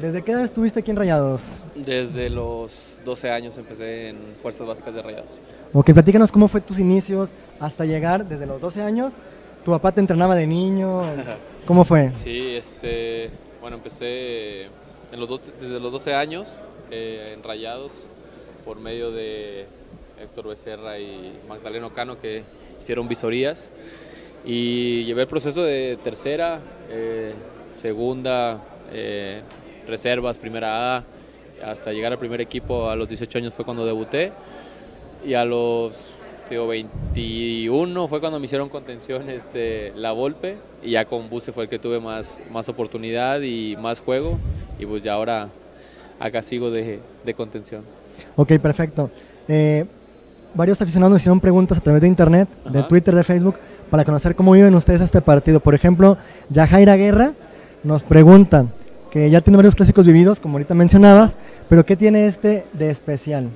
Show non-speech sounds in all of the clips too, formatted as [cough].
¿Desde qué edad estuviste aquí en Rayados? Desde los 12 años empecé en Fuerzas Básicas de Rayados. Ok, platícanos cómo fue tus inicios hasta llegar desde los 12 años. ¿Tu papá te entrenaba de niño? [laughs] ¿Cómo fue? Sí, este, bueno, empecé en los dos- desde los 12 años eh, en Rayados por medio de Héctor Becerra y Magdaleno Cano que hicieron visorías y llevé el proceso de tercera, eh, segunda, eh, reservas, primera A, hasta llegar al primer equipo a los 18 años fue cuando debuté y a los digo, 21 fue cuando me hicieron contención este, la Volpe y ya con Buse fue el que tuve más, más oportunidad y más juego y pues ya ahora acá sigo de, de contención. Ok, perfecto. Eh, varios aficionados nos hicieron preguntas a través de internet, de Ajá. Twitter, de Facebook, para conocer cómo viven ustedes este partido. Por ejemplo, Yajaira Guerra nos pregunta que ya tiene varios clásicos vividos, como ahorita mencionabas, pero ¿qué tiene este de especial?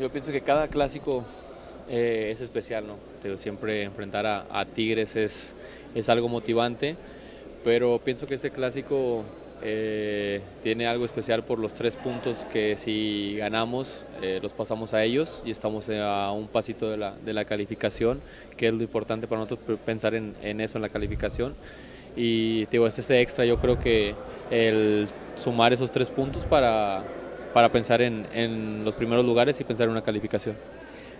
Yo pienso que cada clásico eh, es especial, ¿no? Digo, siempre enfrentar a, a Tigres es, es algo motivante, pero pienso que este clásico eh, tiene algo especial por los tres puntos que si ganamos eh, los pasamos a ellos y estamos a un pasito de la, de la calificación, que es lo importante para nosotros pe- pensar en, en eso, en la calificación. Y digo, es ese extra, yo creo que el sumar esos tres puntos para, para pensar en, en los primeros lugares y pensar en una calificación.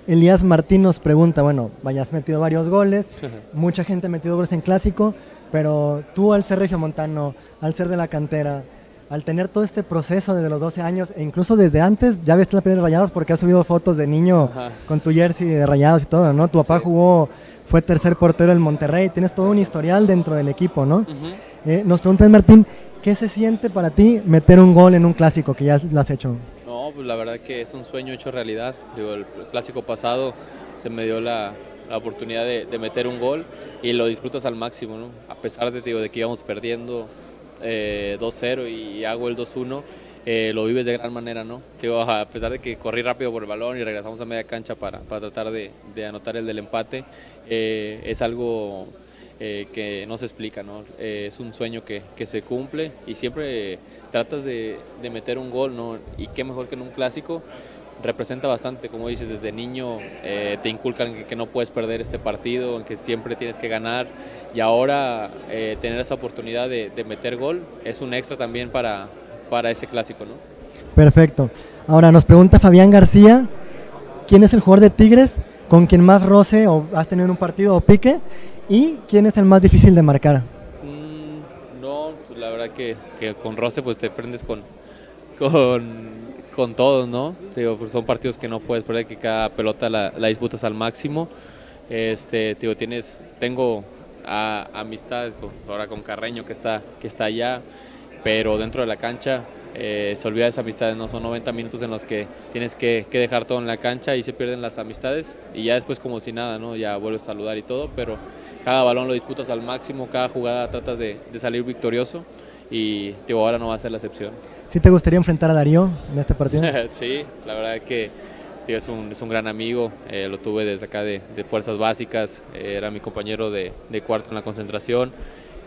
Elías Martín nos pregunta, bueno, vaya, has metido varios goles, [laughs] mucha gente ha metido goles en clásico, pero tú al ser regiomontano, al ser de la cantera, al tener todo este proceso desde los 12 años e incluso desde antes, ya ves la piel de Rayados porque has subido fotos de niño Ajá. con tu jersey de Rayados y todo, ¿no? Tu papá Sí. jugó, fue tercer portero en Monterrey, tienes todo un historial dentro del equipo, ¿no? Eh, nos pregunta Martín, ¿qué se siente para ti meter un gol en un clásico que ya lo has hecho? No, pues la verdad que es un sueño hecho realidad. Digo, el clásico pasado se me dio la, la oportunidad de, de meter un gol y lo disfrutas al máximo, ¿no? A pesar de, digo, de que íbamos perdiendo eh, 2-0 y hago el 2-1, eh, lo vives de gran manera, ¿no? Digo, a pesar de que corrí rápido por el balón y regresamos a media cancha para, para tratar de, de anotar el del empate, eh, es algo eh, que no se explica, ¿no? Eh, es un sueño que, que se cumple y siempre tratas de, de meter un gol, ¿no? Y qué mejor que en un clásico, representa bastante, como dices, desde niño eh, te inculcan que, no puedes perder este partido, que siempre tienes que ganar y ahora tener esa oportunidad de, de meter gol es un extra también para, para ese clásico, ¿no? Perfecto. Ahora nos pregunta Fabián García, ¿quién es el jugador de Tigres con quien más roce o has tenido en un partido o pique? ¿Y quién es el más difícil de marcar? Mm, no, pues la verdad que, que con Roce pues te prendes con, con, con todos, ¿no? Pues son partidos que no puedes perder, que cada pelota la, la disputas al máximo. Este, digo, tienes, tengo amistades ahora con Carreño que está, que está allá, pero dentro de la cancha eh, se olvida esas amistades, no son 90 minutos en los que tienes que, que dejar todo en la cancha y se pierden las amistades y ya después como si nada, ¿no? Ya vuelves a saludar y todo, pero cada balón lo disputas al máximo, cada jugada tratas de, de salir victorioso y digo, ahora no va a ser la excepción. ¿Sí te gustaría enfrentar a Darío en este partido? [laughs] sí, la verdad que tío, es, un, es un gran amigo, eh, lo tuve desde acá de, de Fuerzas Básicas, eh, era mi compañero de, de cuarto en la concentración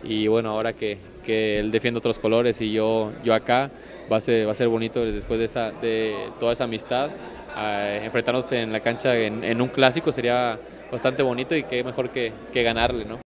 y bueno, ahora que, que él defiende otros colores y yo, yo acá, va a, ser, va a ser bonito después de, esa, de toda esa amistad, eh, enfrentarnos en la cancha en, en un clásico sería bastante bonito y qué mejor que, que ganarle, ¿no?